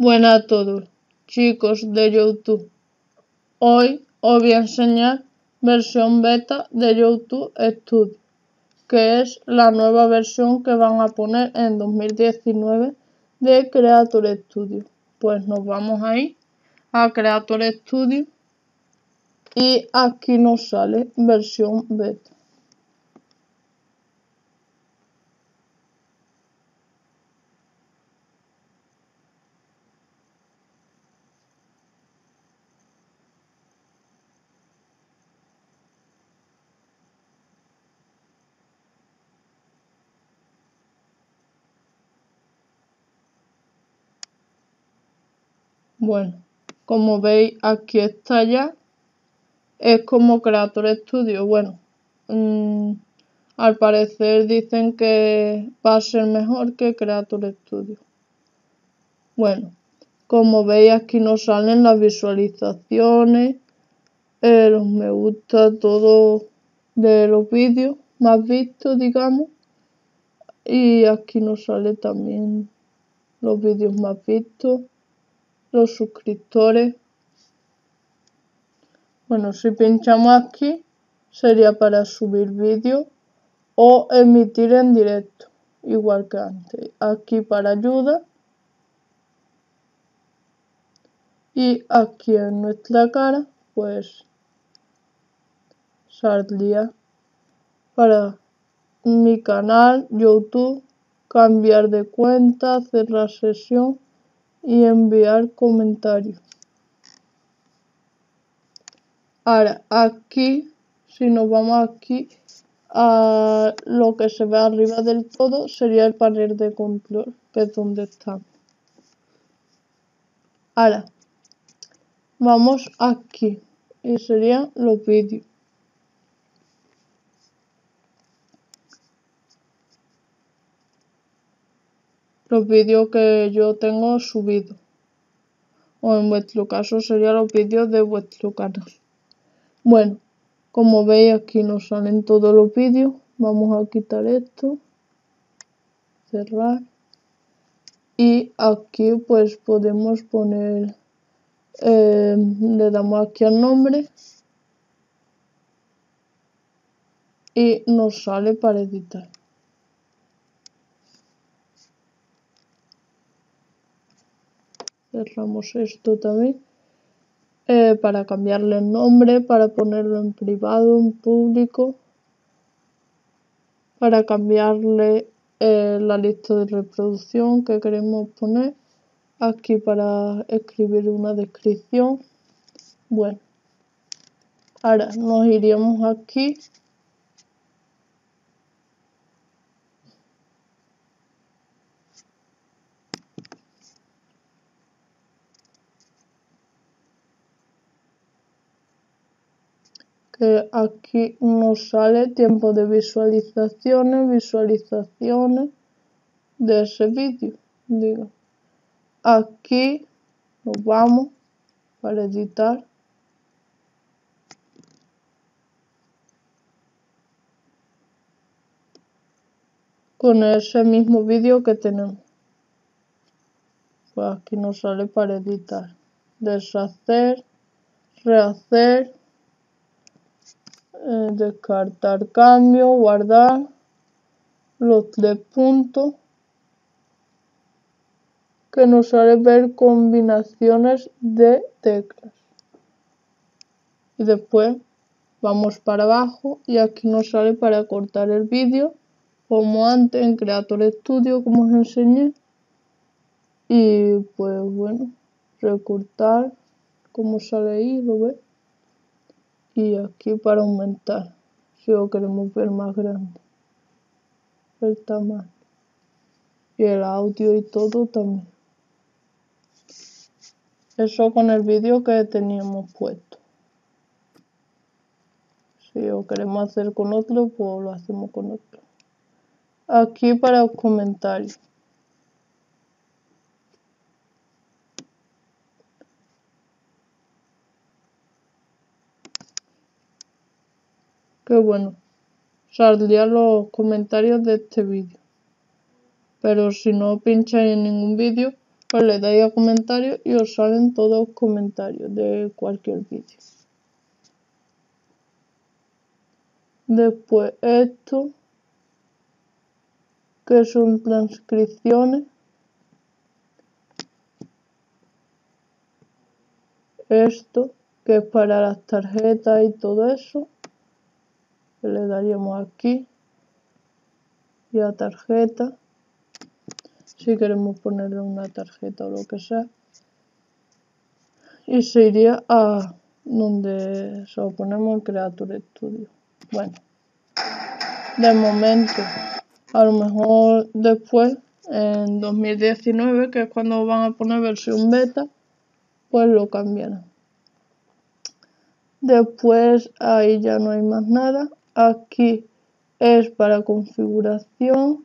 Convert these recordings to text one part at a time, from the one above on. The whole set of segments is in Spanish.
Buenas a todos, chicos de YouTube. Hoy os voy a enseñar versión beta de YouTube Studio, que es la nueva versión que van a poner en 2019 de Creator Studio. Pues nos vamos ahí a Creator Studio y aquí nos sale versión beta. Bueno, como veis aquí está ya. Es como Creator Studio. Bueno, mm, al parecer dicen que va a ser mejor que Creator Studio. Bueno, como veis aquí nos salen las visualizaciones, eh, los me gusta, todo de los vídeos más vistos, digamos. Y aquí nos sale también los vídeos más vistos los suscriptores. Bueno, si pinchamos aquí sería para subir vídeo o emitir en directo, igual que antes. Aquí para ayuda. Y aquí en nuestra cara, pues saldría para mi canal, YouTube, cambiar de cuenta, cerrar sesión y enviar comentarios. Ahora, aquí, si nos vamos aquí a lo que se ve arriba del todo, sería el panel de control, que es donde estamos. Ahora, vamos aquí y serían los vídeos. Los vídeos que yo tengo subido o en vuestro caso serían los vídeos de vuestro canal. Bueno como veis aquí nos salen todos los vídeos. Vamos a quitar esto cerrar. Y aquí pues podemos poner eh, le damos aquí al nombre. Y nos sale para editar cerramos esto también eh, para cambiarle el nombre para ponerlo en privado en público para cambiarle eh, la lista de reproducción que queremos poner aquí para escribir una descripción. Bueno ahora nos iríamos aquí aquí nos sale tiempo de visualizaciones, visualizaciones de ese vídeo. Digo, aquí nos vamos para editar. con ese mismo vídeo que tenemos. Pues aquí nos sale para editar. Deshacer, rehacer, eh, descartar cambio, guardar los tres puntos que nos sale ver combinaciones de teclas. Y después vamos para abajo y aquí nos sale para cortar el vídeo como antes en Creator Studio como os enseñé. Y pues bueno recortar como sale ahí lo ves y aquí para aumentar. Si lo queremos ver más grande. El tamaño. Y el audio y todo también. Eso con el vídeo que teníamos puesto. Si lo queremos hacer con otro pues lo hacemos con otro. Aquí para los comentarios que bueno, saldrían los comentarios de este vídeo. Pero si no pincháis en ningún vídeo, Pues le dais a comentarios y os salen todos los comentarios de cualquier vídeo. Después esto, que son transcripciones. Esto, que es para las tarjetas y todo eso. Le daríamos aquí y a tarjeta. Si queremos ponerle una tarjeta o lo que sea. Y se iría a donde se lo ponemos en Creature Studio bueno de momento a lo mejor después en 2019 que es cuando van a poner versión beta pues lo cambiarán. Después ahí ya no hay más nada aquí es para configuración.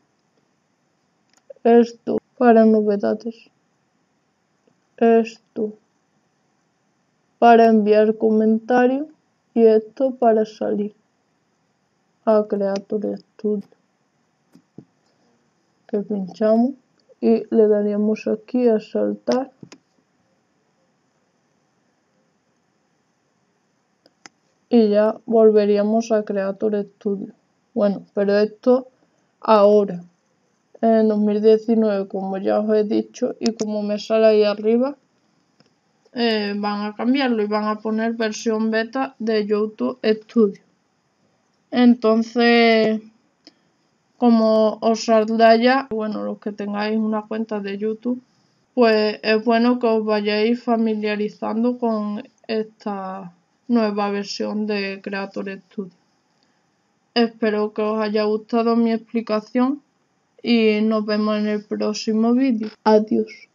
Esto para novedades. Esto para enviar comentarios y esto para salir a Creator Studio que pinchamos. Y le daríamos aquí a saltar y ya volveríamos a Creator Studio bueno, pero esto ahora, en 2019, como ya os he dicho, y como me sale ahí arriba, eh, van a cambiarlo y van a poner versión beta de YouTube Studio. Entonces, como os saldrá ya, bueno, los que tengáis una cuenta de YouTube, pues es bueno que os vayáis familiarizando con esta nueva versión de Creator Studio. Espero que os haya gustado mi explicación y nos vemos en el próximo vídeo. Adiós.